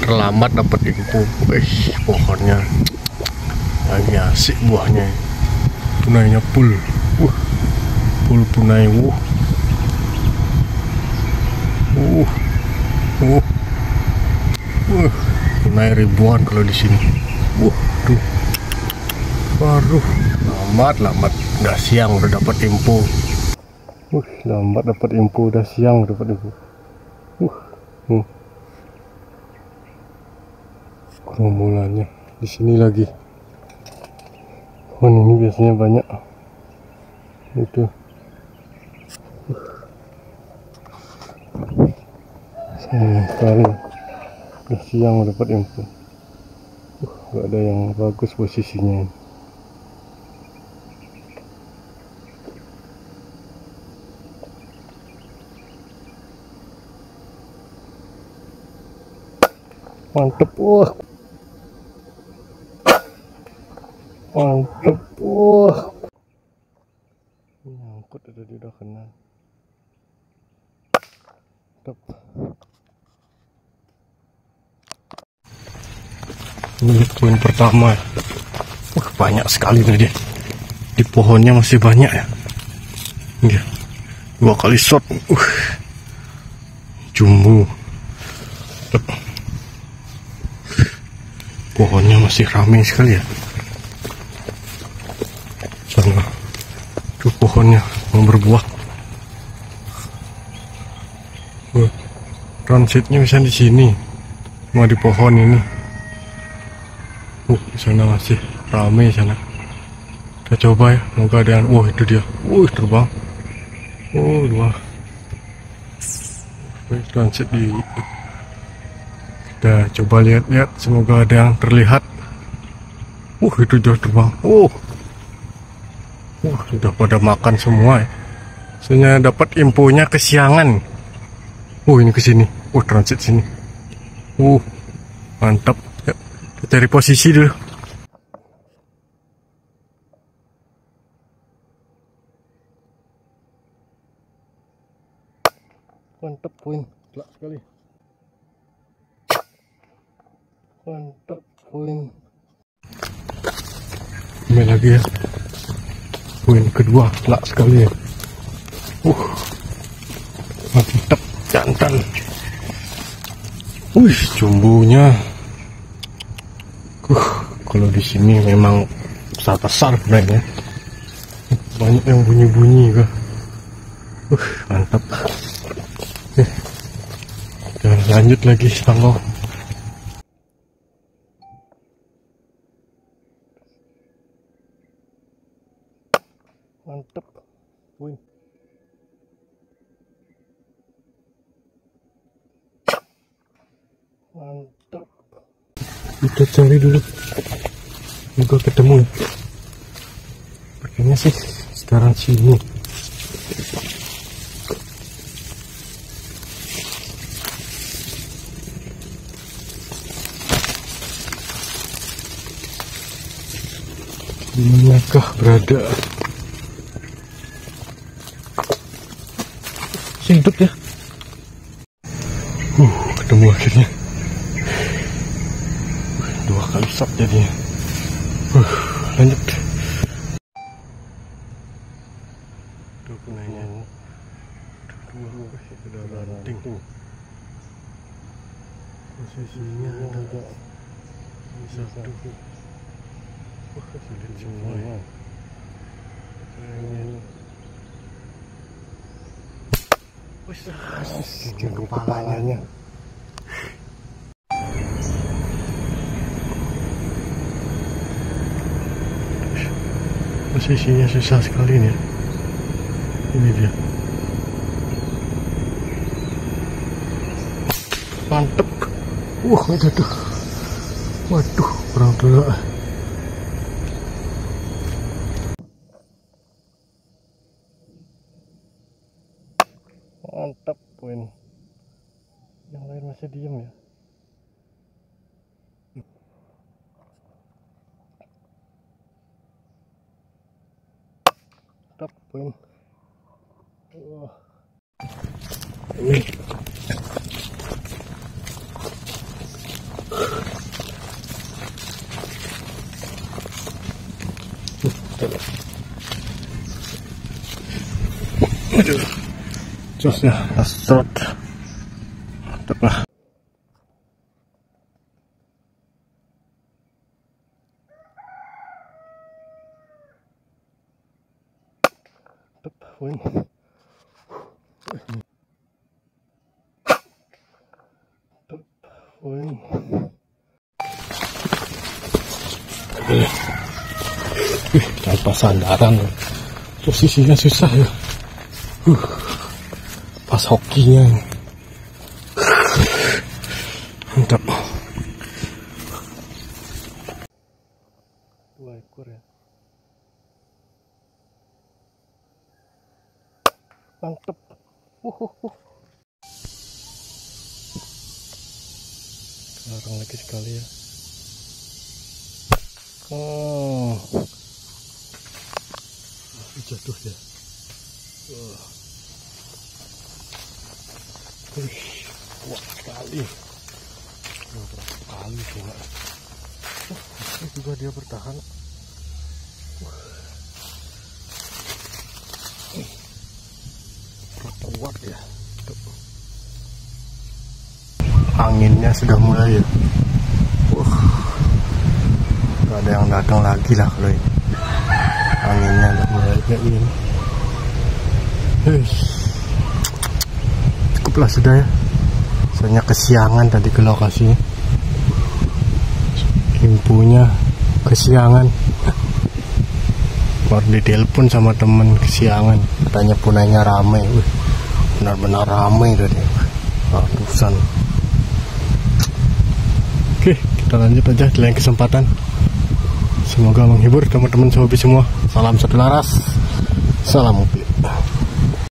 terlambat dapat info Wih, pohonnya. Lagi asik buahnya. Punainya pul uh pul punai uh uh uh uh punai ribuan kalau di sini. Uh tuh waduh lambat lambat. Nggak siang udah dapat info. Uh lambat dapat info udah siang udah dapat info. Uh uh kerumulannya di sini lagi. Pohon ini biasanya banyak. Itu. Sayang sekali udah siang dapat info. Uh, gak ada yang bagus posisinya mantep wah mantep wah nyangkut ada di udah kena. Mantep ini poin pertama wah banyak sekali nih dia. Di pohonnya masih banyak ya. Dia. Dua kali shot. Uh. Jumbo. Mantep. pohonnya masih ramai sekali ya. Sana. Tuh pohonnya mau berbuah. Transitnya bisa di sini. Cuma di pohon ini. Uh di sana masih ramai sana. Kita coba ya moga ada yang wah itu dia. Wah terbang. Oh dua transit di kita coba lihat-lihat semoga ada yang terlihat. Uh itu jauh terbang. Uh Wah, sudah pada makan semua ya. Saya dapat infonya kesiangan. Oh, ini ke sini. Oh, transit sini. Uh, mantap. Ya, kita cari posisi dulu. Mantap poin, gelap sekali. Mantap poin. Ini lagi ya poin kedua telak sekali ya. Uh mantap jantan. Wih jumbunya uh kalau di sini memang besar besar sebenarnya banyak yang bunyi bunyi kah? Uh mantap. Eh, dan lanjut lagi tanggal mantep poin mantap. Kita cari dulu. Semoga ketemu. Ya pakainya sih sekarang sini. Di manakah berada? Masih hidup ya? Uh, ketemu akhirnya. Dua kali shot jadinya. Uh, lanjut. Tuh kunainya. Dua, sudah ranting. Posisinya ada satu. Wah, sulit semua ya. Jengkel kepalanya. Posisinya susah sekali nih. Ini dia. Mantep. Wah, itu tuh. Waduh, kurang dulu. mantap masih diem ya? Stop poin ini Aduh, josnya asot. Mantap lah. Mantap, win. Mantap, win. Aduh. Ih, tanpa sandaran posisinya susah ya uh, pas hokinya mantap dua ekor ya mantap uh, uh, uh. sekarang lagi sekali ya. Oh jatuh ya? Wah. Wih, kuat sekali. Wah, berapa kali coba oh, ini juga dia bertahan Wah. kuat ya Tuh. Anginnya sudah mulai. Ya Wah. Gak ada yang datang lagi lah kalau ini. Anginnya udah mulai kayak gini. Hei. cukuplah sudah ya. Soalnya kesiangan tadi ke lokasinya impunya kesiangan. Baru ditelepon sama temen kesiangan. Katanya punanya rame. Wih, benar-benar rame tadi. Ratusan oke kita lanjut aja di lain kesempatan Semoga menghibur teman-teman sobi semua. Salam satu laras. Salam mobil.